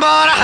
but a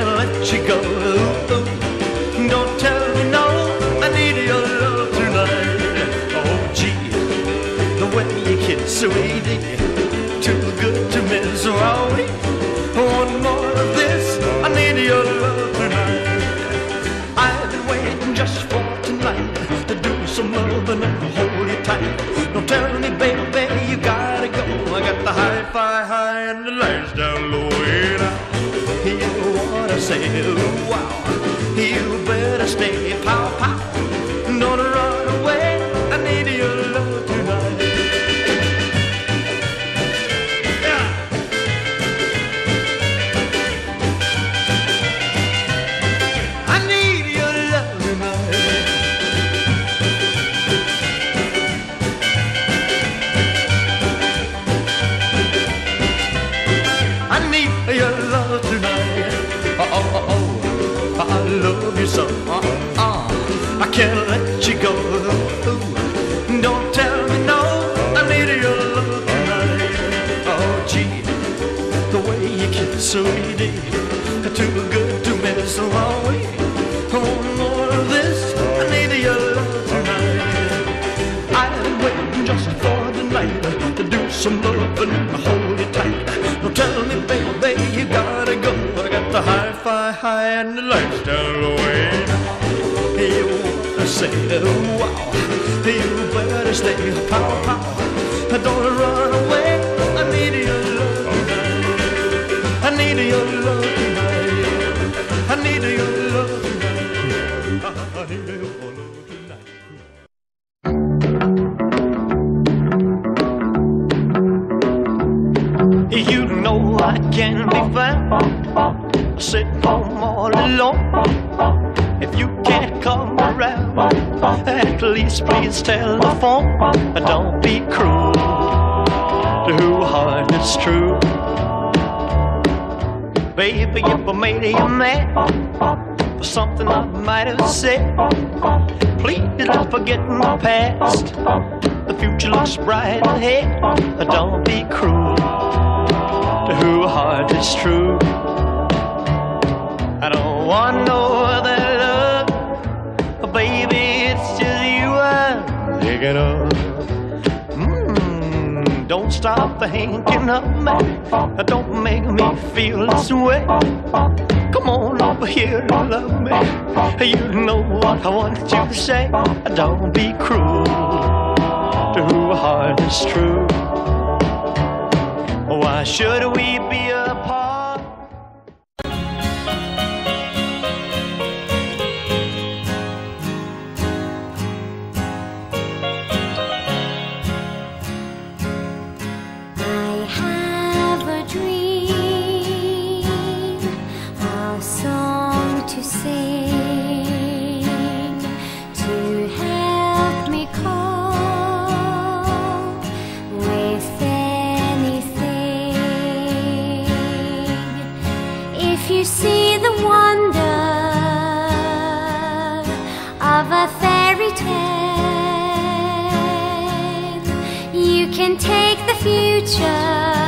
can't let you go. Don't tell me no, I need your love tonight. Oh, gee, the way you kiss, sweetie, ooh, wow. You better stay, love you so. Uh, uh. I can't let you go. Don't tell me no. I need your love tonight. Oh, gee, the way you kiss, sweetie, too good to miss. Oh, wait, one more of this. I need your love tonight. I've waiting just for the night to do some loving and hold you tight. Don't tell me, baby, you gotta go. I got the hi-fi high and the lights down low. You say, oh, wow, you better stay, pow, pow. Don't run away. I need your love. I need your love sitting home all alone. If you can't come around, at least please telephone. Don't be cruel to who heart is true. Baby, if I made you mad for something I might have said, please don't forget my past. The future looks bright ahead. Don't be cruel to who heart is true. Mm, don't stop thinking of me. Don't make me feel this way. Come on over here and love me. You know what I want you to say. Don't be cruel to who heart is true. Why should we be you see the wonder of a fairy tale, you can take the future